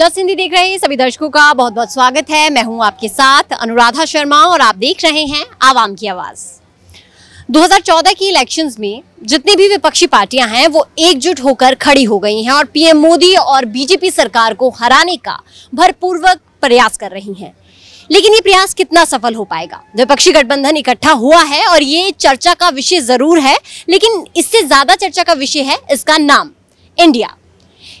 Just Hindi देख रहे हैं सभी दर्शकों का बहुत बहुत स्वागत है। मैं हूँ आपके साथ अनुराधा शर्मा और आप देख रहे हैं आवाम की आवाज़। 2014 की इलेक्शंस में जितनी भी विपक्षी पार्टियाँ हैं, वो एकजुट होकर खड़ी हो गई हैं और पीएम मोदी और बीजेपी सरकार को हराने का भरपूर्वक प्रयास कर रही हैं। लेकिन ये प्रयास कितना सफल हो पाएगा? विपक्षी गठबंधन इकट्ठा हुआ है और ये चर्चा का विषय ज़रूर है, लेकिन इससे ज़्यादा चर्चा का विषय है इसका नाम इंडिया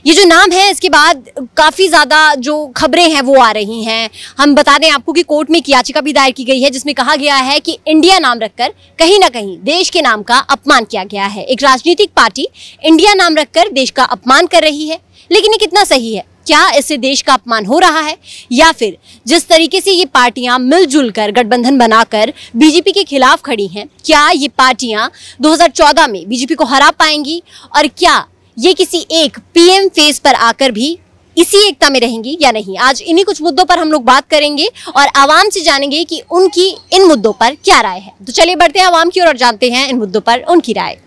ये जो नाम है, इसके बाद काफ़ी ज़्यादा जो खबरें हैं, वो आ रही हैं। हम बता दें आपको कि कोर्ट में एक याचिका भी दायर की गई है, जिसमें कहा गया है कि इंडिया नाम रखकर कहीं ना कहीं देश के नाम का अपमान किया गया है। एक राजनीतिक पार्टी इंडिया नाम रखकर देश का अपमान कर रही है, लेकिन ये कितना सही है? क्या इससे देश का अपमान हो रहा है? या फिर जिस तरीके से ये पार्टियाँ मिलजुल कर गठबंधन बनाकर बीजेपी के खिलाफ खड़ी हैं, क्या ये पार्टियाँ 2014 में बीजेपी को हरा पाएँगी? और क्या ये किसी एक पीएम फेस पर आकर भी इसी एकता में रहेंगी या नहीं? आज इन्हीं कुछ मुद्दों पर हम लोग बात करेंगे और आवाम से जानेंगे कि उनकी इन मुद्दों पर क्या राय है। तो चलिए बढ़ते हैं आवाम की ओर और जानते हैं इन मुद्दों पर उनकी राय।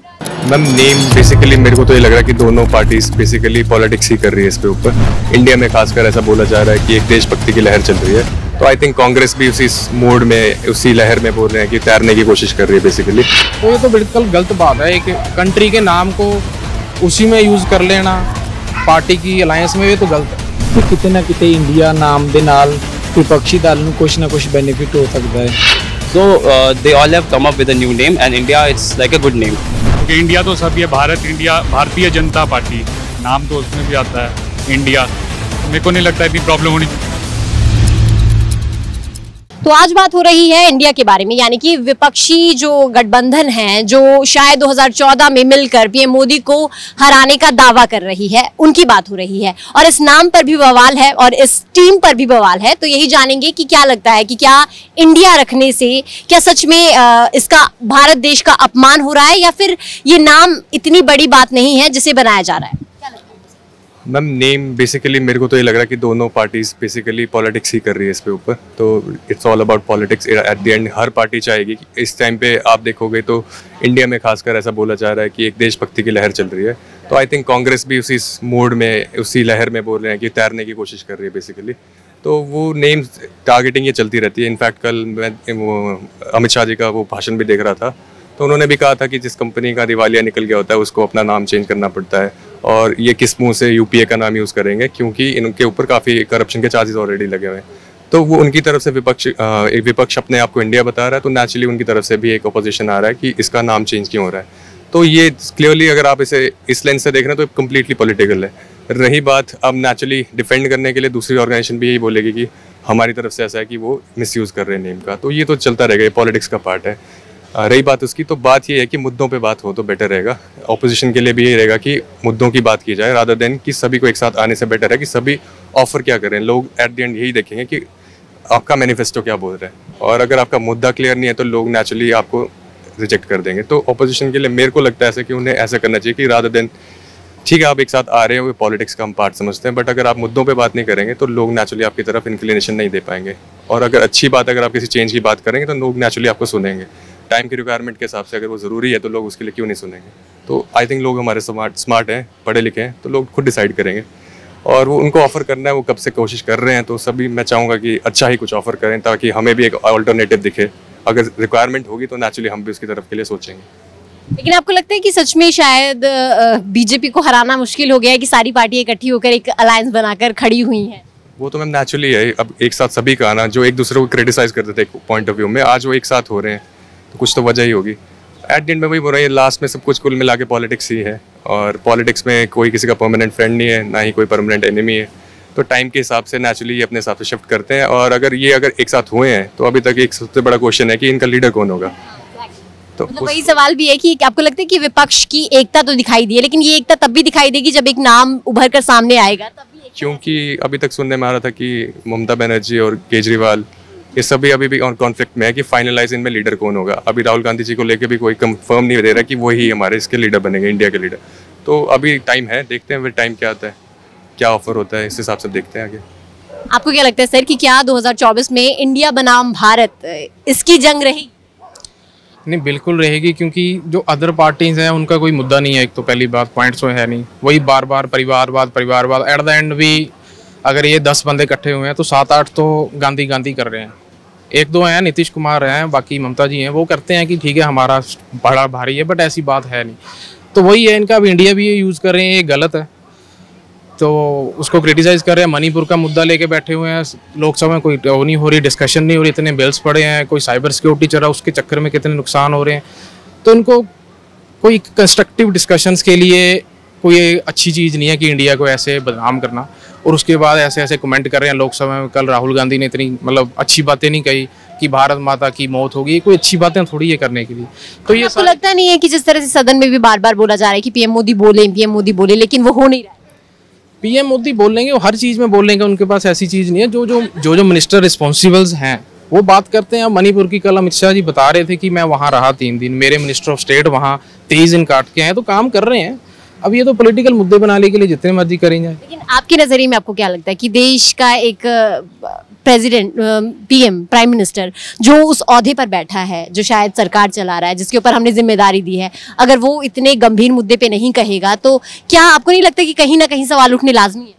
मैम नेम बेसिकली मेरे को तो ये लग रहा है कि दोनों पार्टीज़ बेसिकली पॉलिटिक्स ही कर रही है इस पे ऊपर। इंडिया में खासकर ऐसा बोला जा रहा है कि एक देशभक्ति की लहर चल रही है। तो आई थिंक कांग्रेस भी उसी मोड में उसी लहर में बोल रहे हैं कि तैरने की कोशिश कर रही है बेसिकली तो ये तो बिल्कुल गलत बात है एक कंट्री के नाम को ਉਸੇ में यूज़ कर लेना ਪਾਰਟੀ ਕੀ ਅਲਾਈਅੰਸ में ਇਹ ਤਾਂ ਗਲਤ ਹੈ ਕਿ ਕਿਤੇ ਨਾ ਕਿਤੇ ਇੰਡੀਆ ਨਾਮ ਦੇ ਨਾਲ ਵਿਪਕਸ਼ੀ ਦਲ ਨੂੰ ਕੁਝ ਨਾ ਕੁਝ ਬੈਨੀਫਿਟ ਹੋ ਸਕਦਾ ਹੈ So uh, they all have come up with a new name, and India it's like a good name. क्योंकि इंडिया तो सब ये भारत इंडिया भारतीय जनता पार्टी नाम तो उसमें भी आता है इंडिया मेरे को नहीं लगता इतनी प्रॉब्लम होनी चाहिए तो आज बात हो रही है इंडिया के बारे में, यानी कि विपक्षी जो गठबंधन है, जो शायद 2014 में मिलकर पीएम मोदी को हराने का दावा कर रही है, उनकी बात हो रही है। और इस नाम पर भी बवाल है और इस टीम पर भी बवाल है तो यही जानेंगे कि क्या लगता है कि क्या इंडिया रखने से, क्या सच में इसका भारत देश का अपमान हो रहा है या फिर ये नाम इतनी बड़ी बात नहीं है जिसे बनाया जा रहा है। मैम नेम बेसिकली मेरे को तो ये लग रहा है कि दोनों पार्टीज़ बेसिकली पॉलिटिक्स ही कर रही है इस पे ऊपर। तो it's all about politics at the end her party चाहेगी कि इस टाइम पे आप देखोगे तो इंडिया में खासकर ऐसा बोला जा रहा है कि एक देशभक्ति की लहर चल रही है। तो आई थिंक कांग्रेस भी उसी मोड में, उसी लहर में बोल रहे हैं कि तैरने की कोशिश कर रही है बेसिकली तो वो नेम टारगेटिंग ये चलती रहती है। इनफैक्ट कल मैं, वो, अमित शाह जी का वो भाषण भी देख रहा था। तो उन्होंने भी कहा था कि जिस कंपनी का दिवालिया निकल गया होता है, उसको अपना नाम चेंज करना पड़ता है। और ये किस मुँह से यूपीए का नाम यूज़ करेंगे, क्योंकि इनके ऊपर काफ़ी करप्शन के चार्जेस ऑलरेडी लगे हुए हैं। तो वो उनकी तरफ़ से विपक्ष एक विपक्ष अपने आप को इंडिया बता रहा है तो नेचुरली उनकी तरफ़ से भी एक अपोजिशन आ रहा है कि इसका नाम चेंज क्यों हो रहा है। तो ये क्लियरली अगर आप इसे इस लेंस से देख रहे हैं तो कम्प्लीटली पॉलिटिकल है। रही बात अब नेचुरली डिफेंड करने के लिए दूसरी ऑर्गेनाइजेशन भी यही बोलेगी कि हमारी तरफ़ से ऐसा है कि वो मिसयूज़ कर रहे हैं नेम का। तो ये तो चलता रहेगा, ये पॉलिटिक्स का पार्ट है। रही बात उसकी तो बात ये है कि मुद्दों पे बात हो तो बेटर रहेगा। ऑपोजिशन के लिए भी यही रहेगा कि मुद्दों की बात की जाए रादर देन कि सभी को एक साथ आने से बेटर है कि सभी ऑफ़र क्या करें लोग एट द एंड यही देखेंगे कि आपका मैनिफेस्टो क्या बोल रहा है। और अगर आपका मुद्दा क्लियर नहीं है तो लोग नेचुरली आपको रिजेक्ट कर देंगे। तो अपोजिशन के लिए मेरे को लगता है ऐसा कि उन्हें ऐसा करना चाहिए कि रादर देन ठीक है, आप एक साथ आ रहे हैं पॉलिटिक्स का हम पार्ट समझते हैं बट अगर आप मुद्दों पे बात नहीं करेंगे तो लोग नेचुरली आपकी तरफ़ इंक्लिनेशन नहीं दे पाएँगे। और अगर अच्छी बात, अगर आप किसी चेंज की बात करेंगे तो लोग नेचुरली आपको सुनेंगे। टाइम की रिक्वायरमेंट के हिसाब से अगर वो ज़रूरी है तो लोग उसके लिए क्यों नहीं सुनेंगे? तो आई थिंक लोग हमारे स्मार्ट स्मार्ट हैं पढ़े लिखे हैं तो लोग खुद डिसाइड करेंगे। और वो उनको ऑफ़र करना है वो कब से कोशिश कर रहे हैं तो सभी मैं चाहूँगा कि अच्छा ही कुछ ऑफ़र करें ताकि हमें भी एक ऑल्टरनेटिव दिखे। अगर रिक्वायरमेंट होगी तो नेचुरली हम भी उसकी तरफ़ के लिए सोचेंगे। लेकिन आपको लगता है कि सच में शायद बीजेपी को हराना मुश्किल हो गया है कि सारी पार्टी इकट्ठी होकर एक अलायंस बनाकर खड़ी हुई हैं? वो तो मैम नेचुरली है। अब एक साथ सभी का आना जो एक दूसरे को क्रिटिसाइज करते थे पॉइंट ऑफ़ व्यू में आज वो एक साथ हो रहे हैं। तो कुछ तो वजह ही होगी। एट द में वही बोल रहा है लास्ट में सब कुछ कुल मिला के पॉलिटिक्स ही है। और पॉलिटिक्स में कोई किसी का परमानेंट फ्रेंड नहीं है ना ही कोई परमानेंट एनिमी है। तो टाइम के हिसाब से नेचुरली ये अपने हिसाब से शिफ्ट करते हैं। और अगर ये अगर एक साथ हुए हैं तो अभी तक एक सबसे बड़ा क्वेश्चन है कि इनका लीडर कौन होगा। तो मतलब वही सवाल भी है कि आपको लगता है कि विपक्ष की एकता तो दिखाई दी है लेकिन ये एकता तब भी दिखाई देगी जब एक नाम उभर कर सामने आएगा? क्योंकि अभी तक सुनने में आ रहा था कि ममता बनर्जी और केजरीवाल ये सभी अभी भी कॉन्फ्लिक्ट में है कि फाइनलाइज इनमें लीडर कौन होगा। अभी राहुल गांधी जी को लेकर भी कोई कंफर्म नहीं दे रहा कि वही हमारे इसके लीडर बनेंगे इंडिया के लीडर तो अभी टाइम है देखते हैं फिर टाइम क्या आता है क्या ऑफ़र होता है इस हिसाब से देखते हैं आगे। आपको क्या लगता है सर कि क्या 2024 में इंडिया बनाम भारत इसकी जंग रहेगी नहीं बिल्कुल रहेगी क्योंकि जो अदर पार्टीज़ हैं उनका कोई मुद्दा नहीं है। एक तो पहली बात पॉइंट्स में है नहीं। वही बार बार परिवारवाद परिवारवाद। एट द एंड भी अगर ये दस बंदे इकट्ठे हुए हैं तो सात आठ तो गांधी गांधी कर रहे हैं। एक दो हैं, नीतीश कुमार हैं, बाकी ममता जी हैं। वो करते हैं कि ठीक है, हमारा बड़ा भारी है बट ऐसी बात है नहीं। तो वही है, इनका अब इंडिया भी ये यूज़ कर रहे हैं, ये गलत है। तो उसको क्रिटिसाइज कर रहे हैं, मणिपुर का मुद्दा लेके बैठे हुए हैं। लोकसभा में कोई वो नहीं हो रही डिस्कशन नहीं हो रही, इतने बिल्स पड़े हैं, कोई साइबर सिक्योरिटी चल रहा है, उसके चक्कर में कितने नुकसान हो रहे हैं। तो इनको कोई कंस्ट्रक्टिव डिस्कशंस के लिए कोई अच्छी चीज़ नहीं है कि इंडिया को ऐसे बदनाम करना। और उसके बाद ऐसे ऐसे कमेंट कर रहे हैं लोकसभा में कल राहुल गांधी ने इतनी मतलब अच्छी बातें नहीं कही कि भारत माता की मौत होगी कोई अच्छी बातें थोड़ी है करने के लिए। तो ये लगता नहीं है कि जिस तरह से सदन में भी बार बार बोला जा रहा है कि पीएम मोदी बोले पीएम मोदी बोले लेकिन वो हो नहीं रहा पीएम मोदी बोलेंगे वो हर चीज़ में बोलेंगे उनके पास ऐसी चीज़ नहीं है। जो जो जो जो मिनिस्टर रिस्पॉन्सिबल्स हैं वो बात करते हैं। मणिपुर की कल अमित शाह जी बता रहे थे कि मैं वहाँ रहा तीन दिन मेरे मिनिस्टर ऑफ़ स्टेट वहाँ तेईस दिन काट के आए तो काम कर रहे हैं। अब ये तो पॉलिटिकल मुद्दे बनाने के लिए जितने मर्ज़ी करेंगे लेकिन आपके नज़रिए में आपको क्या लगता है कि देश का एक प्रेसिडेंट पीएम प्राइम मिनिस्टर जो उस औहदे पर बैठा है जो शायद सरकार चला रहा है जिसके ऊपर हमने ज़िम्मेदारी दी है अगर वो इतने गंभीर मुद्दे पे नहीं कहेगा तो क्या आपको नहीं लगता कि कहीं ना कहीं सवाल उठने लाजमी है?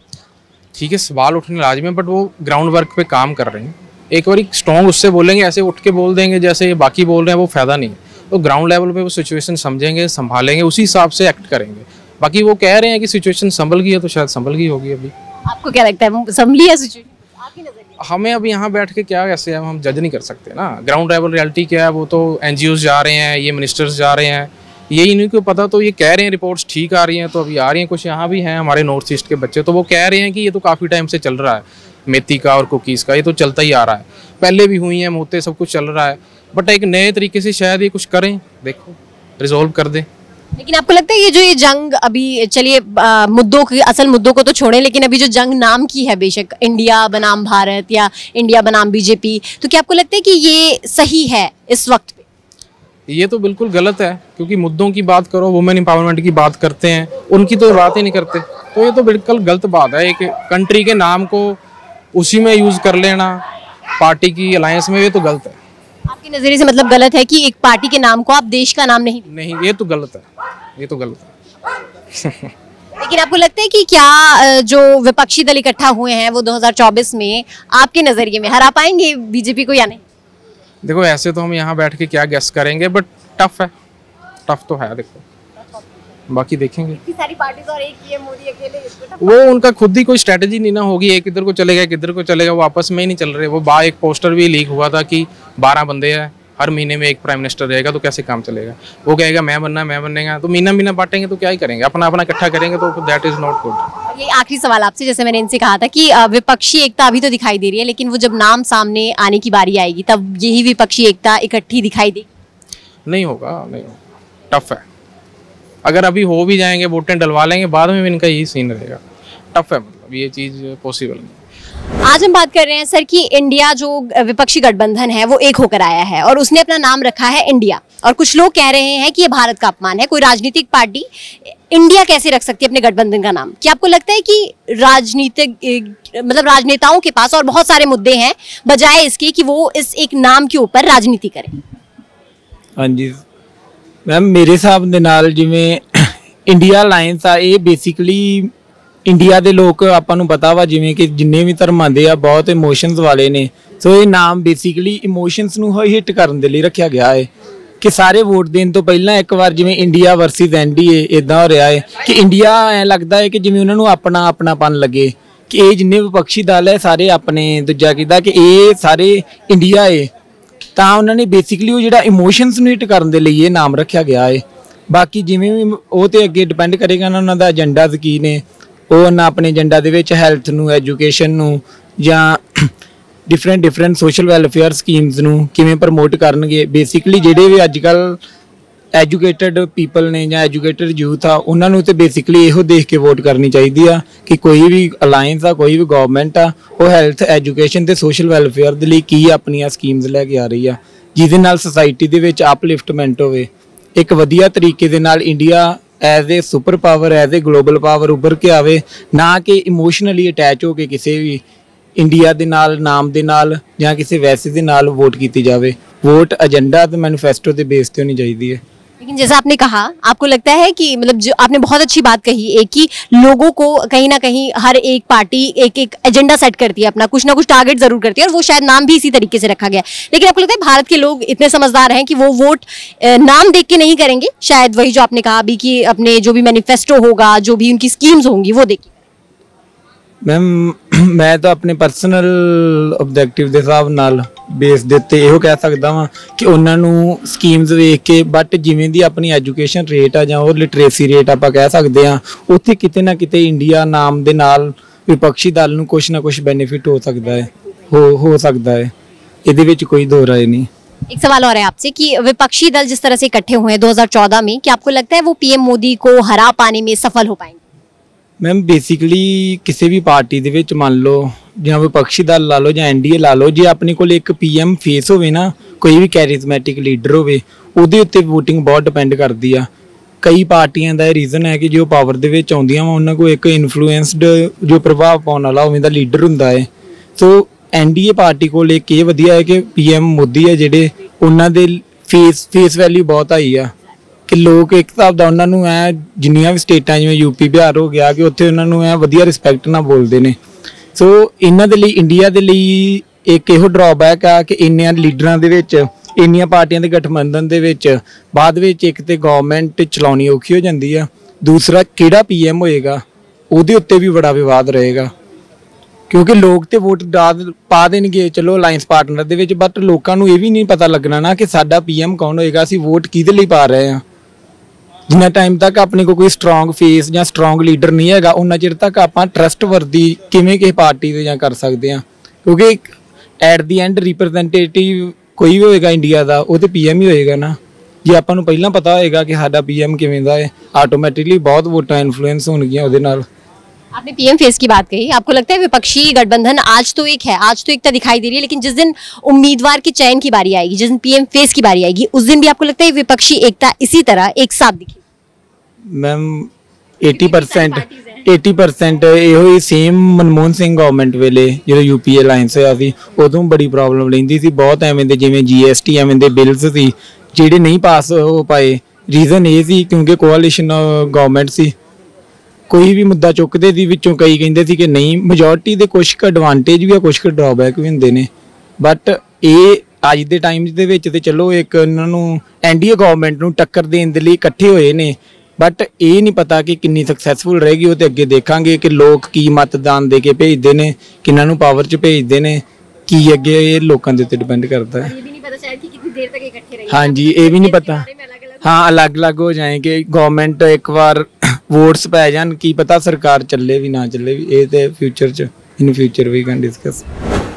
ठीक है सवाल उठने लाजमी है बट वो ग्राउंड वर्क पे काम कर रहे हैं। एक बार स्ट्रॉन्ग उससे बोलेंगे ऐसे उठ के बोल देंगे जैसे बाकी बोल रहे हैं वो फ़ायदा नहीं है। तो ग्राउंड लेवल पे वो सिचुएशन समझेंगे संभालेंगे उसी हिसाब से एक्ट करेंगे। बाकी वो कह रहे हैं कि सिचुएशन संभल गई है तो शायद संभल गई होगी अभी। आपको क्या लगता है संभली है सिचुएशन हमें अब यहाँ बैठ के क्या कैसे हम हम जज नहीं कर सकते ना। ग्राउंड लेवल रियलिटी क्या है वो तो एन जा रहे हैं ये मिनिस्टर्स जा रहे हैं। ये इन्हीं को पता तो ये कह रहे हैं रिपोर्ट्स ठीक आ रही हैं तो अभी आ रही हैं कुछ यहाँ भी हैं हमारे नॉर्थ ईस्ट के बच्चे तो वो कह रहे हैं कि ये तो काफ़ी टाइम से चल रहा है। मेथी का और कुकीज़ का ये तो चलता ही आ रहा है। पहले भी हुई हैं मोते सब कुछ चल रहा है बट एक नए तरीके से शायद ये कुछ करें देखो रिजोल्व कर दें। लेकिन आपको लगता है ये जो ये जंग अभी, चलिए मुद्दों की, असल मुद्दों को तो छोड़ें, लेकिन अभी जो जंग नाम की है बेशक, इंडिया बनाम भारत या इंडिया बनाम बीजेपी तो क्या आपको लगता है कि ये सही है इस वक्त पे? ये तो बिल्कुल गलत है, क्योंकि मुद्दों की बात करो वुमेन एम्पावरमेंट की बात करते हैं, उनकी तो बात ही नहीं करते। तो ये तो बिल्कुल गलत बात है, एक कंट्री के नाम को उसी में यूज़ कर लेना पार्टी की अलायंस में, ये तो गलत है। आपके नज़रिए से मतलब गलत है कि एक पार्टी के नाम को आप देश का नाम नहीं नहीं ये तो गलत है। ये तो गलत है। लेकिन आपको लगता है कि क्या जो विपक्षी दल इकट्ठा हुए हैं वो 2024 में आपके नज़रिए में हरा पाएँगे बीजेपी को या नहीं? देखो ऐसे तो हम यहाँ बैठ के क्या गेस करेंगे बट टफ है। टफ तो है देखो। बाकी देखेंगे। इतनी सारी पार्टीज़ और एक पीएम मोदी अकेले इसको वो उनका खुद ही कोई स्ट्रेटेजी नहीं ना होगी एक इधर को चलेगा एक इधर को चलेगा वो आपस में ही नहीं चल रहे। वो बा एक पोस्टर भी लीक हुआ था कि बारह बंदे हैं हर महीने में एक प्राइम मिनिस्टर रहेगा तो कैसे काम चलेगा? वो कहेगा मैं बनना है मैं बनेगा। तो महीना महीना बांटेंगे तो क्या ही करेंगे? अपना अपना इकट्ठा करेंगे तो दैट इज़ नॉट गुड ये आखिरी सवाल आपसे जैसे मैंने इनसे कहा था कि विपक्षी एकता अभी तो दिखाई दे रही है लेकिन वो जब नाम सामने आने की बारी आएगी तब यही विपक्षी एकता इकट्ठी दिखाई देगी? नहीं होगा नहीं होगा। टफ है। अगर अभी हो भी जाएँगे वोटें डलवा लेंगे बाद में भी इनका यही सीन रहेगा। टफ है मतलब ये चीज़ पॉसिबल नहीं। आज हम बात कर रहे हैं सर कि इंडिया जो विपक्षी गठबंधन है वो एक होकर आया है और उसने अपना नाम रखा है इंडिया। और कुछ लोग कह रहे हैं कि ये भारत का अपमान है कोई राजनीतिक पार्टी इंडिया कैसे रख सकती है अपने गठबंधन का नाम? क्या आपको लगता है कि राजनीतिक मतलब राजनेताओं के पास और बहुत सारे मुद्दे हैं बजाय इसके कि वो इस एक नाम के ऊपर राजनीति करें? ਹਾਂਜੀ ਮੈਮ ਮੇਰੇ ਹਿਸਾਬ ਦੇ ਨਾਲ ਜਿਵੇਂ ਇੰਡੀਆ ਅਲਾਈਅੰਸ ਆ, ਇਹ ਬੇਸਿਕਲੀ ਇੰਡੀਆ ਦੇ ਲੋਕ ਆਪਾਂ ਨੂੰ ਪਤਾ ਵਾ, ਜਿਵੇਂ ਕਿ ਜਿੰਨੇ ਵੀ ਧਰਮਾਂ ਦੇ ਆ, ਬਹੁਤ ਇਮੋਸ਼ਨਸ ਵਾਲੇ ਨੇ। ਸੋ ਇਹ ਨਾਮ ਬੇਸਿਕਲੀ ਇਮੋਸ਼ਨਸ ਨੂੰ ਹਿੱਟ ਕਰਨ ਦੇ ਲਈ ਰੱਖਿਆ ਗਿਆ ਹੈ ਕਿ ਸਾਰੇ ਵੋਟ ਦੇਣ ਤੋਂ ਪਹਿਲਾਂ ਇੱਕ ਵਾਰ ਜਿਵੇਂ ਇੰਡੀਆ ਵਰਸਸ ਐਨਡੀਏ ਇਦਾਂ ਹੋ ਰਿਹਾ ਹੈ ਕਿ ਇੰਡੀਆ ਐ ਲੱਗਦਾ ਹੈ ਕਿ ਜਿਵੇਂ ਉਹਨਾਂ ਨੂੰ ਆਪਣਾ ਆਪਣਾਪਨ ਲੱਗੇ। ਕਿ ਇਹ ਜਿੰਨੇ ਵਿਪਕਸ਼ੀ ਦਲ ਹੈ ਸਾਰੇ ਆਪਣੇ ਦੂਜਾ ਕਿਦਾ ਕਿ ਇਹ ਸਾਰੇ ਇੰਡੀਆ ਹੈ ਤਾਂ ਉਹਨਾਂ ਨੇ ਬੇਸਿਕਲੀ ਉਹ ਜਿਹੜਾ ਇਮੋਸ਼ਨਸ ਨੂੰ ਹਿੱਟ ਕਰਨ ਦੇ ਲਈ ਇਹ ਨਾਮ ਰੱਖਿਆ ਗਿਆ ਹੈ ਬਾਕੀ ਜਿਵੇਂ ਵੀ ਉਹ ਤੇ ਅੱਗੇ ਡਿਪੈਂਡ ਕਰੇਗਾ ਨਾ ਉਹਨਾਂ ਦਾ ਏਜੰਡਾ ਕੀ ਨੇ, ਉਹ ਉਹਨਾਂ ਆਪਣੇ ਏਜੰਡਾ ਦੇ ਵਿੱਚ ਹੈਲਥ ਨੂੰ ਐਜੂਕੇਸ਼ਨ ਨੂੰ ਜਾਂ different different social welfare schemes ਨੂੰ ਕਿਵੇਂ ਪ੍ਰਮੋਟ ਕਰਨਗੇ। ਬੇਸਿਕਲੀ ਜਿਹੜੇ ਵੀ ਅੱਜ ਕੱਲ ਐਜੂਕੇਟਿਡ ਪੀਪਲ ਨੇ ਜਾਂ ਐਜੂਕੇਟਿਡ ਯੂਥ ਆ, ਉਹਨਾਂ ਨੂੰ ਤੇ ਬੇਸਿਕਲੀ ਇਹੋ ਦੇਖ ਕੇ ਵੋਟ ਕਰਨੀ ਚਾਹੀਦੀ ਆ ਕਿ ਕੋਈ ਵੀ ਅਲਾਈਅੰਸ ਆ, ਕੋਈ ਵੀ ਗਵਰਨਮੈਂਟ ਆ, ਉਹ ਹੈਲਥ ਐਜੂਕੇਸ਼ਨ ਤੇ ਸੋਸ਼ਲ ਵੈਲਫੇਅਰ ਦੇ ਲਈ ਕੀ ਆਪਣੀਆਂ ਸਕੀਮਸ ਲੈ ਕੇ ਆ ਰਹੀ ਆ। ਜਿਹਦੇ ਨਾਲ ਸੋਸਾਇਟੀ ਦੇ ਵਿੱਚ ਅਪਲਿਫਟਮੈਂਟ ਹੋਵੇ। ਇੱਕ ਵਧੀਆ ਤਰੀਕੇ ਦੇ ਨਾਲ India as a super power as a global power ਉੱਭਰ ਕੇ ਆਵੇ, ਨਾ ਕਿ ਇਮੋਸ਼ਨਲੀ ਅਟੈਚ ਹੋ ਕੇ ਕਿਸੇ ਵੀ ਇੰਡੀਆ ਦੇ ਨਾਲ, ਨਾਮ ਦੇ ਨਾਲ ਜਾਂ ਕਿਸੇ ਵੈਸੇ ਦੇ ਨਾਲ ਵੋਟ ਕੀਤੀ ਜਾਵੇ। ਵੋਟ ਏਜੰਡਾ ਤੇ ਮੈਨੀਫੈਸਟੋ ਦੇ ਬੇਸ ਤੇ ਹੋਣੀ ਚਾਹੀਦੀ ਹੈ। लेकिन जैसा आपने कहा, आपको लगता है कि मतलब जो आपने बहुत अच्छी बात कही, एक कि लोगों को कहीं ना कहीं हर एक पार्टी एक एक एजेंडा सेट करती है, अपना कुछ ना कुछ टारगेट ज़रूर करती है और वो शायद नाम भी इसी तरीके से रखा गया लेकिन आपको लगता है भारत के लोग इतने समझदार हैं कि वो वोट नाम देख के नहीं करेंगे? शायद वही जो आपने कहा अभी कि अपने जो भी मैनिफेस्टो होगा, जो भी उनकी स्कीम्स होंगी, वो देखें। ਮੈਮ ਮੈਂ ਤਾਂ ਆਪਣੇ ਪਰਸਨਲ ਆਬਜੈਕਟਿਵ ਦੇ ਹਿਸਾਬ ਨਾਲ ਬੇਸ ਦੇ ਉੱਤੇ ਇਹੋ ਕਹਿ ਸਕਦਾ ਵਾਂ ਕਿ ਉਹਨਾਂ ਨੂੰ ਸਕੀਮਸ ਵੇਖ ਕੇ ਬਟ ਜਿਵੇਂ ਦੀ ਆਪਣੀ ਐਜੂਕੇਸ਼ਨ ਰੇਟ ਆ ਜਾਂ ਉਹ ਲਿਟਰੇਸੀ ਰੇਟ ਆਪਾਂ ਕਹਿ ਸਕਦੇ ਆ ਉੱਥੇ ਕਿਤੇ ਨਾ ਕਿਤੇ ਇੰਡੀਆ ਨਾਮ ਦੇ ਨਾਲ ਵਿਪਕਸ਼ੀ ਦਲ ਨੂੰ ਕੁਝ ਨਾ ਕੁਝ ਬੈਨੀਫਿਟ ਹੋ ਸਕਦਾ ਹੈ ਹੋ ਹੋ ਸਕਦਾ ਹੈ ਇਹਦੇ ਵਿੱਚ ਕੋਈ ਦੋ ਰਾਏ ਨਹੀਂ एक सवाल और है आपसे कि विपक्षी दल जिस तरह से इकट्ठे हुए हैं 2014 में कि आपको लगता है वो पीएम मोदी को हरा पाने में सफल हो पाएंगे ਮੈਮ ਬੇਸਿਕਲੀ ਕਿਸੇ ਵੀ ਪਾਰਟੀ ਦੇ ਵਿੱਚ ਮੰਨ ਲਓ ਜਾਂ ਵਿਪਕਸ਼ੀ ਦਲ ਲਾ ਲਓ ਜਾਂ ਐਨਡੀਏ ਲਾ ਲਓ, ਜੇ ਆਪਣੇ ਕੋਲ ਇੱਕ ਪੀਐਮ ਫੇਸ ਹੋਵੇ ਨਾ, ਕੋਈ ਵੀ ਕੈਰਿਜ਼ਮੈਟਿਕ ਲੀਡਰ ਹੋਵੇ, ਉਹਦੇ ਉੱਤੇ VOTING ਬਹੁਤ ਡਿਪੈਂਡ ਕਰਦੀ ਆ। ਕਈ ਪਾਰਟੀਆਂ ਦਾ ਇਹ ਰੀਜ਼ਨ ਹੈ ਕਿ ਜੋ ਪਾਵਰ ਦੇ ਵਿੱਚ ਆਉਂਦੀਆਂ ਵਾ, ਉਹਨਾਂ ਕੋਲ ਇੱਕ ਇਨਫਲੂਐਂਸਡ ਜੋ ਪ੍ਰਭਾਵ ਪਾਉਣ ਵਾਲਾ ਉਵੇਂ ਦਾ ਲੀਡਰ ਹੁੰਦਾ ਹੈ। ਸੋ ਐਨਡੀਏ ਪਾਰਟੀ ਕੋਲ ਇੱਕ ਇਹ ਵਧੀਆ ਹੈ ਕਿ ਪੀਐਮ ਮੋਦੀ ਆ ਜਿਹੜੇ ਉਹਨਾਂ ਦੇ ਫੇਸ ਫੇਸ ਵੈਲਿਊ ਬਹੁਤ ਹਾਈ ਆ। ਕਿ ਲੋਕ ਇੱਕ ਹਿਸਾਬ ਦਾ ਉਹਨਾਂ ਨੂੰ ਐ ਜਿੰਨੀਆਂ ਵੀ ਸਟੇਟਾਂ ਜਿਵੇਂ ਯੂਪੀ ਬਿਹਾਰ ਹੋ ਗਿਆ ਕਿ ਉੱਥੇ ਉਹਨਾਂ ਨੂੰ ਐ ਵਧੀਆ ਰਿਸਪੈਕਟ ਨਾਲ ਬੋਲਦੇ ਨੇ। ਸੋ ਇਹਨਾਂ ਦੇ ਲਈ ਇੰਡੀਆ ਦੇ ਲਈ ਇੱਕ ਇਹੋ ਡਰਾਬੈਕ ਆ ਕਿ ਇੰਨਿਆਂ ਲੀਡਰਾਂ ਦੇ ਵਿੱਚ, ਇੰਨੀਆਂ ਪਾਰਟੀਆਂ ਦੇ ਗਠਬੰਧਨ ਦੇ ਵਿੱਚ, ਬਾਅਦ ਵਿੱਚ ਇੱਕ ਤੇ ਗਵਰਨਮੈਂਟ ਚਲਾਉਣੀ ਔਖੀ ਹੋ ਜਾਂਦੀ ਆ। ਦੂਸਰਾ, ਕਿਹੜਾ ਪੀਐਮ ਹੋਏਗਾ, ਉਹਦੇ ਉੱਤੇ ਵੀ ਬੜਾ ਵਿਵਾਦ ਰਹੇਗਾ। ਕਿਉਂਕਿ ਲੋਕ ਤੇ ਵੋਟ ਡਾ- ਪਾ ਦੇਣਗੇ, ਚਲੋ ਅਲਾਈਅੰਸ ਪਾਰਟਨਰ ਦੇ ਵਿੱਚ ਬਟ ਲੋਕਾਂ ਨੂੰ ਇਹ ਵੀ ਨਹੀਂ ਪਤਾ ਲੱਗਣਾ ਨਾ ਕਿ ਸਾਡਾ ਪੀਐਮ ਕੌਣ ਹੋਏਗਾ, ਅਸੀਂ ਵੋਟ ਕਿਹਦੇ ਲਈ ਪਾ ਰਹੇ ਹਾਂ। ਜਿੰਨਾ ਟਾਈਮ ਤੱਕ ਆਪਣੇ ਕੋਲ ਕੋਈ ਸਟਰੋਂਗ ਫੇਸ ਜਾਂ ਸਟਰੋਂਗ ਲੀਡਰ ਨਹੀਂ ਹੈਗਾ ਉਹਨਾਂ ਚਿਰ ਤੱਕ ਆਪਾਂ ਟਰਸਟ ਵਰਦੀ ਕਿਵੇਂ ਕਿਸੇ ਪਾਰਟੀ ਦੇ ਜਾਂ ਕਰ ਸਕਦੇ ਹਾਂ। ਕਿਉਂਕਿ ਐਟ ਦੀ ਐਂਡ ਰਿਪਰੈਜ਼ੈਂਟੇਟਿਵ ਕੋਈ ਵੀ ਹੋਏਗਾ ਇੰਡੀਆ ਦਾ, ਉਹ ਤੇ ਪੀਐਮ ਹੀ ਹੋਏਗਾ ਨਾ। ਜੇ ਆਪਾਂ ਨੂੰ ਪਹਿਲਾਂ ਪਤਾ ਹੋਏਗਾ ਕਿ ਸਾਡਾ ਪੀਐਮ ਕਿਵੇਂ ਦਾ ਹੈ ਆਟੋਮੈਟਿਕਲੀ ਬਹੁਤ ਵੋਟਾਂ ਇਨਫਲੂਐਂਸ ਹੋਣਗੀਆਂ ਉਹਦੇ ਨਾਲ। आपने पीएम फेस की बात कही आपको लगता है विपक्षी गठबंधन आज तो एक है आज तो एकता दिखाई दे रही है लेकिन जिस दिन उम्मीदवार के चयन की बारी आएगी जिस दिन पीएम फेस की बारी आएगी उस दिन भी आपको लगता है विपक्षी एकता इसी तरह एक साथ दिखेगी ਮੈਮ 80% 80% ਇਹੋ ਹੀ ਸੇਮ ਮਨਮੋਹਨ ਸਿੰਘ ਗਵਰਨਮੈਂਟ ਵੇਲੇ ਜਦੋਂ ਯੂਪੀਏ ਅਲਾਈਅੰਸ ਹੋਇਆ ਸੀ ਉਦੋਂ ਬੜੀ ਪ੍ਰੋਬਲਮ ਲੈਂਦੀ ਸੀ ਬਹੁਤ ਐਵੇਂ ਦੇ ਜਿਵੇਂ ਜੀਐਸਟੀ ਐਵੇਂ ਦੇ ਬਿੱਲਸ ਸੀ ਜਿਹੜੇ ਨਹੀਂ ਪਾਸ ਹੋ ਪਾਏ ਰੀਜ਼ਨ ਇਹ ਸੀ ਕਿਉਂਕਿ ਕੋਆਲੀਸ਼ਨ ਗਵਰਨਮੈਂਟ ਸੀ ਕੋਈ ਵੀ ਮੁੱਦਾ ਚੁੱਕਦੇ ਦੀ ਵਿੱਚੋਂ ਕਈ ਕਹਿੰਦੇ ਸੀ ਕਿ ਨਹੀਂ ਮੈਜੋਰਟੀ ਦੇ ਕੁਝ ਕੁ ਐਡਵਾਂਟੇਜ ਵੀ ਆ ਕੁਝ ਕੁ ਡਰਾਬੈਕ ਵੀ ਹੁੰਦੇ ਨੇ। ਬਟ ਇਹ ਅੱਜ ਦੇ ਟਾਈਮ ਦੇ ਵਿੱਚ ਤੇ ਚਲੋ ਇੱਕ ਇਹਨਾਂ ਨੂੰ ਐਨਡੀਏ ਗਵਰਨਮੈਂਟ ਨੂੰ ਟੱਕਰ ਦੇਣ ਦੇ ਲਈ ਇਕੱਠੇ ਹੋਏ ਨੇ। ਬਟ ਇਹ ਨਹੀਂ ਪਤਾ ਕਿ ਕਿੰਨੀ ਸਕਸੈਸਫੁਲ ਰਹੇਗੀ ਉਹ ਤੇ ਅੱਗੇ ਦੇਖਾਂਗੇ ਕਿ ਲੋਕ ਕੀ ਮਤਦਾਨ ਦੇ ਕੇ ਭੇਜਦੇ ਨੇ ਕਿੰਨਾਂ ਨੂੰ ਪਾਵਰ 'ਚ ਭੇਜਦੇ ਨੇ ਕੀ ਅੱਗੇ ਇਹ ਲੋਕਾਂ ਦੇ ਉੱਤੇ ਡਿਪੈਂਡ ਕਰਦਾ ਹੈ। ਹਾਂਜੀ ਇਹ ਵੀ ਨਹੀਂ ਪਤਾ। ਹਾਂ ਅਲੱਗ-ਅਲੱਗ ਹੋ ਜਾਏਗੇ। ਗਵਰਨਮੈਂਟ ਇੱਕ ਵਾਰ ਵੋਟਸ ਪੈ ਜਾਣ ਕੀ ਪਤਾ ਸਰਕਾਰ ਚੱਲੇ ਵੀ ਨਾ ਚੱਲੇ ਵੀ ਇਹ ਤੇ ਫਿਊਚਰ 'ਚ in future we can discuss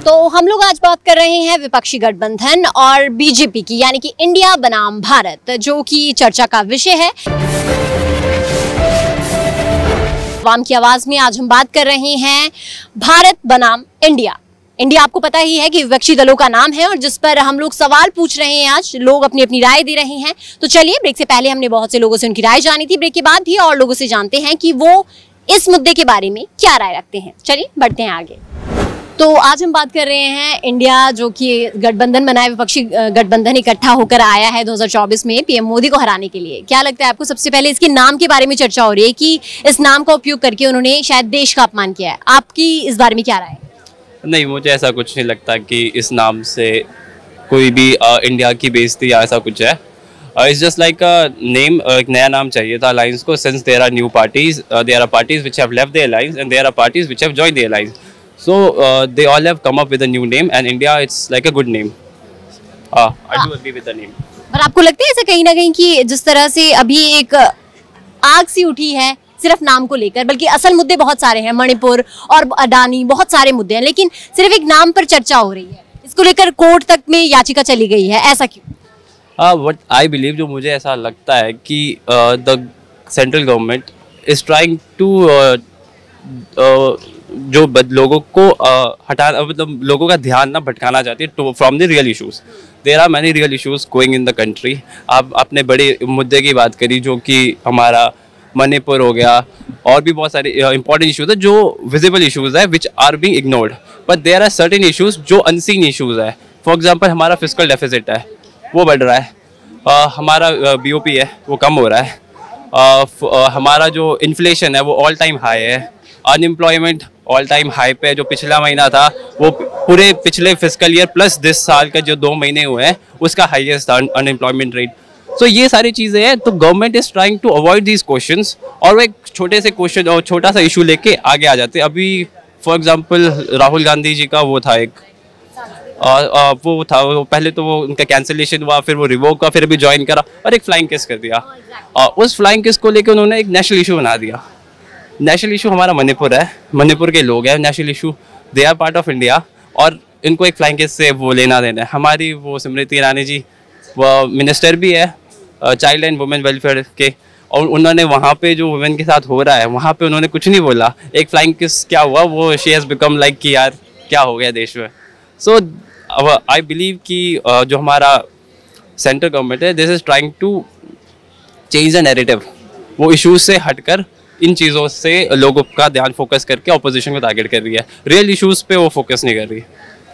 तो हम लोग आज बात कर रहे हैं विपक्षी गठबंधन और बीजेपी की यानी कि इंडिया बनाम भारत जो कि चर्चा का विषय है वाम की आवाज में आज हम बात कर रहे हैं भारत बनाम इंडिया इंडिया आपको पता ही है कि विपक्षी दलों का नाम है और जिस पर हम लोग सवाल पूछ रहे हैं आज, लोग अपनी अपनी राय दे रहे हैं। तो चलिए ब्रेक से पहले हमने बहुत से लोगों से उनकी राय जानी थी ब्रेक के बाद भी और लोगों से जानते हैं कि वो इस मुद्दे के बारे में क्या राय रखते हैं। चलिए, बढ़ते हैं आगे। तो आज हम बात कर रहे हैं इंडिया जो कि गठबंधन बनाए विपक्षी गठबंधन इकट्ठा होकर आया है 2024 में पीएम मोदी को हराने के लिए। क्या लगता है आपको सबसे पहले इसके नाम के बारे में चर्चा हो रही है कि इस नाम का उपयोग करके उन्होंने शायद देश का अपमान किया है? आपकी इस बारे में क्या राय है? नहीं मुझे ऐसा कुछ नहीं लगता कि इस नाम से कोई भी अ, इंडिया की बेइज्जती या ऐसा कुछ है। इट्स जस्ट लाइक नेम एक नया नाम चाहिए था अलायंस को since there are new parties there are parties which have left the alliance and there are parties which have join the alliance so they all have come up with a new name and INDIA it's like a good name I do agree with the name पर आपको लगता है ऐसा कहीं ना कहीं कि जिस तरह से अभी एक आग सी उठी है सिर्फ़ नाम को लेकर बल्कि असल मुद्दे बहुत सारे हैं मणिपुर और अडानी बहुत सारे मुद्दे हैं लेकिन सिर्फ़ एक नाम पर चर्चा हो रही है। इसको लेकर कोर्ट तक में याचिका चली गई है ऐसा क्यों? वट आई बिलीव जो मुझे ऐसा लगता है कि the central government is trying to जो लोगों को uh, हटाना मतलब लोगों का ध्यान ना भटकाना चाहती है from the real issues there are many real issues going in the country आप अपने बड़े मुद्दे की बात करी जो कि हमारा मणिपुर हो गया और भी बहुत सारे इंपॉर्टेंट इशूज़ है जो विजिबल इशूज़ है which are being ignored but there are certain issues जो अनसीन इशूज़ है. फॉर एग्ज़ाम्पल हमारा फ़िज़िकल डेफिजिट है वो बढ़ रहा है। अ, हमारा बी ओ पी है वो कम हो रहा है। फ- अ, हमारा जो इन्फ्लेशन है वो ऑल टाइम हाई है। अनएम्प्लॉयमेंट ऑल टाइम हाई पे जो पिछला महीना था वो पूरे पिछले फ़िज़िकल ईयर प्लस दिस साल का जो दो महीने हुए हैं उसका हाईएस्ट अनएम्प्लॉयमेंट रेट सो ये सारी चीज़ें हैं। तो government is trying to avoid these question और वो एक छोटे से क्वेश्चन और छोटा सा इशू लेके आगे आ जाते अभी फॉर एग्ज़ाम्पल राहुल गांधी जी का वो था एक और और वो था, वो पहले तो वो उनका कैंसिलेशन हुआ, फिर वो रिवोक हुआ, फिर अभी ज्वाइन करा और एक फ्लाइंग केस कर दिया। और उस फ्लाइंग किस को लेकर उन्होंने एक नेशनल इशू बना दिया। नेशनल इशू हमारा मणिपुर है। मणिपुर के लोग हैं national issue they are part of India और इनको एक फ्लाइंग किस से वो लेना देना है। हमारी वो स्मृति ईरानी जी, वो मिनिस्टर भी है। चाइल्ड एंड वुमेन वेलफेयर के, और उन्होंने वहाँ पे जो वुमेन के साथ हो रहा है, वहाँ पे उन्होंने कुछ नहीं बोला। एक फ्लाइंग किस क्या हुआ, वो शी हैज़ बिकम लाइक कि यार, क्या हो गया देश में? सो आई बिलीव कि जो हमारा सेंट्रल गवर्नमेंट है this is trying to change the narrative वो इशूज़ से हटकर इन चीज़ों से लोगों का ध्यान फोकस करके अपोजिशन को टारगेट कर रही है। रियल इशूज़ पे वो फोकस नहीं कर रही।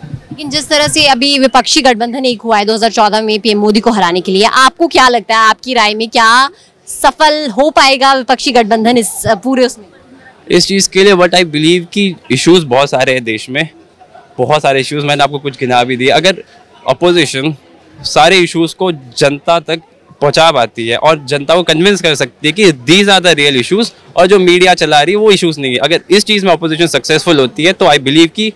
लेकिन जिस तरह से अभी विपक्षी गठबंधन एक हुआ है 2014 में पीएम मोदी को हराने के लिए, आपको क्या लगता है? आपकी राय में क्या सफल हो पाएगा विपक्षी गठबंधन इस, पूरे उसमें? इस चीज़ के लिए वट आई बिलीव कि इश्यूज़ बहुत सारे हैं देश में। बहुत सारे इश्यूज़ मैंने आपको कुछ गिना भी दिए। अगर अपोजिशन सारे इश्यूज़ को जनता तक पहुँचा पाती है और जनता को कन्विंस कर सकती है कि these are the real issues और जो मीडिया चला रही है, वो इश्यूज़ नहीं है। अगर इस चीज़ में अपोजिशन सक्सेसफुल होती है तो आई बिलीव कि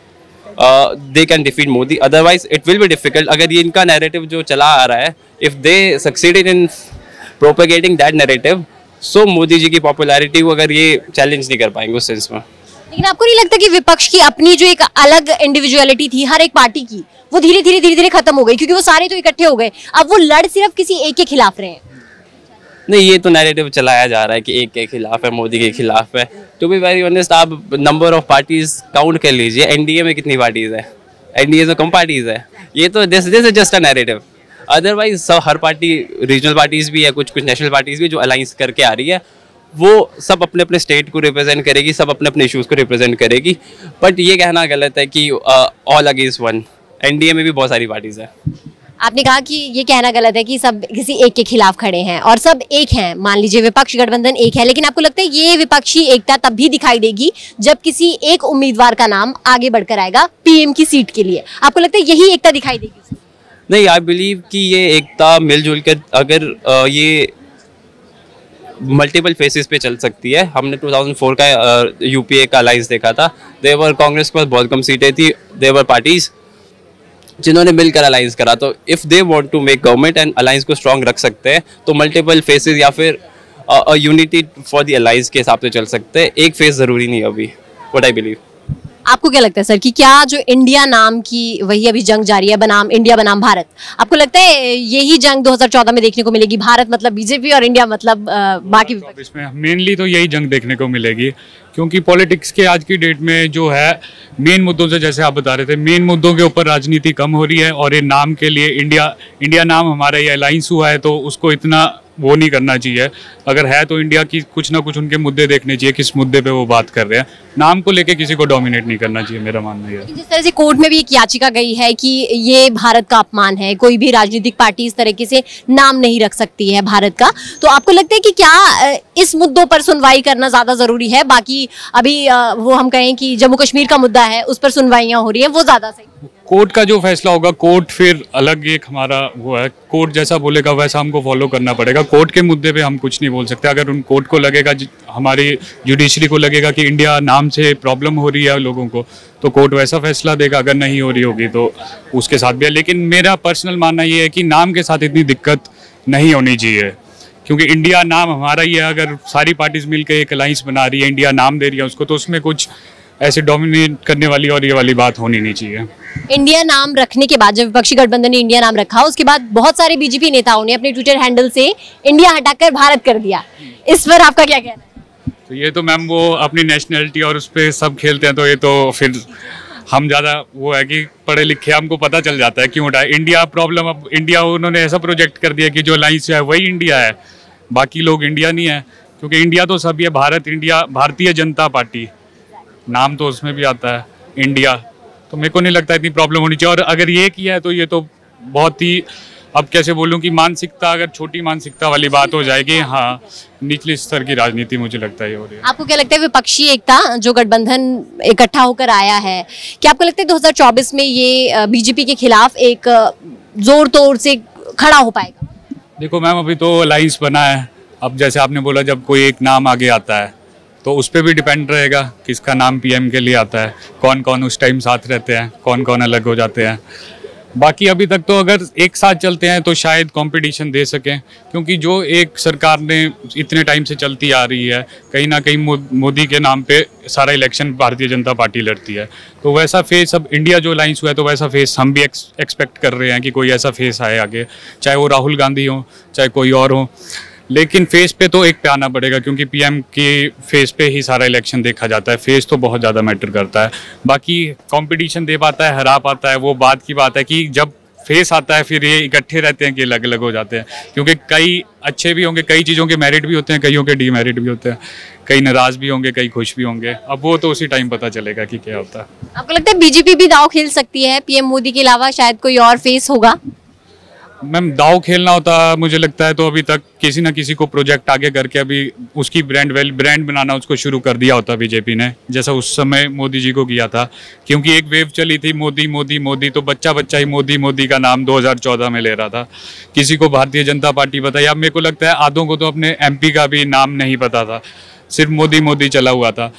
they can defeat Modi otherwise it will be difficult अगर ये इनका नैरेटिव जो चला आ रहा है if they succeeded in propagating that narrative so Modi ji की पॉपुलैरिटी को अगर ये चैलेंज नहीं कर पाएँगे उस सेंस में। लेकिन आपको नहीं लगता कि विपक्ष की अपनी जो एक अलग इंडिविजुअलिटी थी, हर एक पार्टी की, वो धीरे धीरे धीरे धीरे खत्म हो गई? क्योंकि वो सारे तो इकट्ठे हो गए। अब वो लड़ सिर्फ़ किसी एक के खिलाफ रहे हैं। नहीं, ये तो नैरेटिव चलाया जा रहा है कि एक के खिलाफ है, मोदी के खिलाफ है। टू बी वेरी ऑनेस्ट आप नंबर ऑफ़ पार्टीज़ काउंट कर लीजिए। एनडीए में कितनी पार्टीज़ है? एनडीए में कम पार्टीज़ है। ये तो this this is just a narrative otherwise सब हर पार्टी रीजनल पार्टीज़ भी है, कुछ कुछ नेशनल पार्टीज़ भी जो अलाइंस करके आ रही है। वो सब अपने अपने स्टेट को रिप्रेजेंट करेगी, सब अपने अपने इश्यूज़ को रिप्रेजेंट करेगी। बट ये कहना गलत है कि ऑल अगेंस्ट वन एनडीए में भी बहुत सारी पार्टीज़ है। आपने कहा कि ये कहना गलत है कि सब किसी एक के खिलाफ खड़े हैं और सब एक हैं। मान लीजिए विपक्ष गठबंधन एक है लेकिन आपको लगता है ये विपक्षी एकता तब भी दिखाई देगी जब किसी एक उम्मीदवार का नाम आगे बढ़कर आएगा पीएम की सीट के लिए? आपको लगता है यही एकता दिखाई देगी नहीं आई बिलीव कि ये एकता मिलजुल कर अगर अ, ये मल्टीपल फेसेस पे चल सकती है। हमने 2004 का यूपीए का अलाइंस देखा था। देवर कांग्रेस के पास बहुत कम सीटें थी। देवर पार्टीज़ जिन्होंने मिलकर अलायंस करा। तो if they want to make government and alliance को स्ट्रॉन्ग रख सकते हैं तो मल्टीपल फेसेस या फिर यूनिटी फॉर द अलायंस के हिसाब से चल सकते हैं। एक फेस ज़रूरी नहीं अभी वट आई बिलीव आपको क्या लगता है सर कि क्या जो इंडिया नाम की वही अभी जंग जारी है बनाम इंडिया बनाम भारत? आपको लगता है यही जंग 2014 में देखने को मिलेगी? भारत मतलब बीजेपी और इंडिया मतलब अ, बाकी इसमें मेनली तो यही जंग देखने को मिलेगी क्योंकि पॉलिटिक्स के आज की डेट में जो है मेन मुद्दों से जैसे आप बता रहे थे मेन मुद्दों के ऊपर राजनीति कम हो रही है और ये नाम के लिए इंडिया इंडिया नाम हमारा ये अलाइंस हुआ है तो उसको इतना वो नहीं करना चाहिए। अगर है तो इंडिया की कुछ ना कुछ उनके मुद्दे देखने चाहिए, किस मुद्दे पे वो बात कर रहे हैं। नाम को लेके किसी को डोमिनेट नहीं करना चाहिए, मेरा मानना है। जिस तरह से कोर्ट में भी एक याचिका गई है कि ये भारत का अपमान है, कोई भी राजनीतिक पार्टी इस तरीके से नाम नहीं रख सकती है भारत का तो आपको लगता है कि क्या इस मुद्दों पर सुनवाई करना ज़्यादा ज़रूरी है? बाकी अभी वो हम कहें कि जम्मू कश्मीर का मुद्दा है, उस पर सुनवाइयाँ हो रही है, वो ज़्यादा सही। कोर्ट का जो फैसला होगा, कोर्ट फिर अलग एक हमारा वो है, कोर्ट जैसा बोलेगा वैसा हमको फॉलो करना पड़ेगा। कोर्ट के मुद्दे पे हम कुछ नहीं बोल सकते। अगर उन कोर्ट को लगेगा हमारी जुडिशरी को लगेगा कि इंडिया नाम से प्रॉब्लम हो रही है लोगों को तो कोर्ट वैसा फैसला देगा। अगर नहीं हो रही होगी तो उसके साथ भी है। लेकिन मेरा पर्सनल मानना ये है कि नाम के साथ इतनी दिक्कत नहीं होनी चाहिए। क्योंकि इंडिया नाम हमारा ही है। अगर सारी पार्टीज़ मिलकर एक अलाइंस बना रही है इंडिया नाम दे रही है उसको तो उसमें कुछ ऐसे डोमिनेट करने वाली और ये वाली बात होनी नहीं चाहिए। इंडिया नाम रखने के बाद, जब विपक्षी गठबंधन ने इंडिया नाम रखा, उसके बाद बहुत सारे बीजेपी नेताओं ने अपने ट्विटर हैंडल से इंडिया हटाकर भारत कर दिया। इस पर आपका क्या कहना है? तो ये तो मैम वो अपनी नेशनैलिटी और उस पर सब खेलते हैं तो ये तो फिर हम ज़्यादा वो है कि पढ़े लिखे हमको पता चल जाता है क्यों उठाए। इंडिया प्रॉब्लम अब इंडिया उन्होंने ऐसा प्रोजेक्ट कर दिया कि जो अलाइंस है वही इंडिया है, बाकी लोग इंडिया नहीं है, क्योंकि इंडिया तो सभी है, भारत, इंडिया, भारतीय जनता पार्टी, नाम तो उसमें भी आता है, इंडिया। तो मेरे को नहीं लगता इतनी प्रॉब्लम होनी चाहिए। और अगर ये किया है तो ये तो बहुत ही अब कैसे बोलूँ कि मानसिकता अगर छोटी मानसिकता वाली बात हो जाएगी हाँ निचले स्तर की राजनीति मुझे लगता है हो रही है। आपको क्या लगता है विपक्षी एकता जो गठबंधन इकट्ठा होकर आया है क्या आपको लगता है 2024 में ये बीजेपी के खिलाफ एक ज़ोर तोड़ से खड़ा हो पाएगा? देखो मैम अभी तो अलाइंस बना है। अब जैसे आपने बोला जब कोई एक नाम आगे आता है तो उस पर भी डिपेंड रहेगा किसका नाम पीएम के लिए आता है। कौन कौन उस टाइम साथ रहते हैं कौन कौन अलग हो जाते हैं। बाकी अभी तक तो अगर एक साथ चलते हैं तो शायद कंपटीशन दे सकें। क्योंकि जो एक सरकार ने इतने टाइम से चलती आ रही है, कहीं ना कहीं मोदी के नाम पे सारा इलेक्शन भारतीय जनता पार्टी लड़ती है। तो वैसा फेस अब इंडिया जो अलाइंस हुआ है तो वैसा फेस हम भी एक्सपेक्ट कर रहे हैं कि कोई ऐसा फेस आए आगे। चाहे वो राहुल गांधी हो, चाहे कोई और हो। लेकिन फेस पे तो एक पे आना पड़ेगा, क्योंकि पीएम के फेस पे ही सारा इलेक्शन देखा जाता है। फेस तो बहुत ज़्यादा मैटर करता है। बाकी कंपटीशन दे पाता है हरा पाता है, वो बात की बात है कि जब फेस आता है, फिर ये इकट्ठे रहते हैं कि अलग अलग हो जाते हैं। क्योंकि कई अच्छे भी होंगे, कई चीज़ों के मेरिट भी होते हैं, कईयों के डीमेरिट भी होते हैं। कई नाराज़ भी होंगे, कई खुश भी होंगे। अब वो तो उसी टाइम पता चलेगा कि क्या होता है। आपको लगता है बीजेपी भी दाव खेल सकती है पीएम मोदी के अलावा? शायद कोई और फेस होगा। मैम, दाव खेलना होता मुझे लगता है तो अभी तक किसी ना किसी को प्रोजेक्ट आगे करके अभी उसकी ब्रांड वेल ब्रांड बनाना उसको शुरू कर दिया होता बीजेपी ने, जैसा उस समय मोदी जी को किया था। क्योंकि एक वेव चली थी, मोदी मोदी मोदी तो बच्चा बच्चा ही मोदी मोदी का नाम 2014 में ले रहा था। किसी को भारतीय जनता पार्टी पता या मेरे को लगता है आधों को तो अपने एमपी का भी नाम नहीं पता था। सिर्फ़ मोदी मोदी चला हुआ था।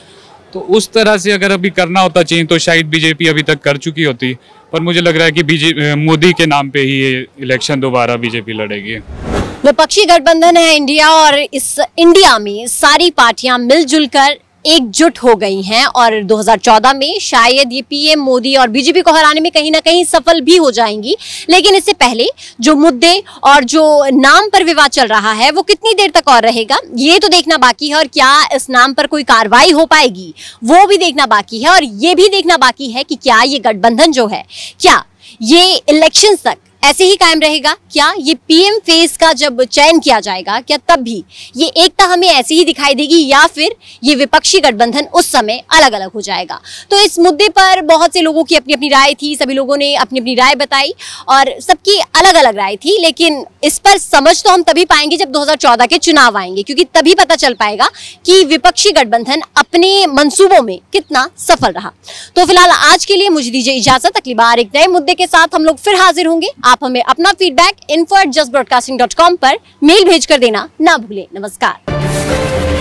तो उस तरह से अगर अभी करना होता चेंज तो शायद बीजेपी अभी तक कर चुकी होती। पर मुझे लग रहा है कि बीजेपी मोदी के नाम पे ही ये इलेक्शन दोबारा बीजेपी लड़ेगी। विपक्षी गठबंधन है इंडिया और इस, इंडिया में सारी पार्टियाँ मिलजुल कर एकजुट हो गई हैं और 2014 में शायद ये पीएम मोदी और बीजेपी को हराने में कहीं ना कहीं सफल भी हो जाएँगी। लेकिन इससे पहले जो मुद्दे और जो नाम पर विवाद चल रहा है, वो कितनी देर तक और रहेगा, ये तो देखना बाकी है। और क्या इस नाम पर कोई कार्रवाई हो पाएगी, वो भी देखना बाकी है। और ये भी देखना बाकी है कि क्या ये गठबंधन जो है, क्या ये इलेक्शन तक ऐसे ही कायम रहेगा। क्या ये पीएम फेस का जब चयन किया जाएगा, क्या तब भी ये एकता हमें ऐसी ही दिखाई देगी या फिर ये विपक्षी गठबंधन उस समय अलग अलग हो जाएगा? तो इस मुद्दे पर बहुत से लोगों की अपनी अपनी राय थी, सभी लोगों ने अपनी अपनी राय बताई और सबकी अलग अलग राय थी, लेकिन इस पर समझ तो हम तभी पाएँगे जब 2014 के चुनाव आएँगे, क्योंकि तभी पता चल पाएगा कि विपक्षी गठबंधन अपने मंसूबों में कितना सफल रहा। तो फ़िलहाल आज के लिए मुझे दीजिए इजाज़त, अगली बार एक नए मुद्दे के साथ हम लोग फिर हाजिर होंगे। आप हमें अपना feedback info at just broadcasting dot com पर मेल भेज कर देना ना भूले। नमस्कार।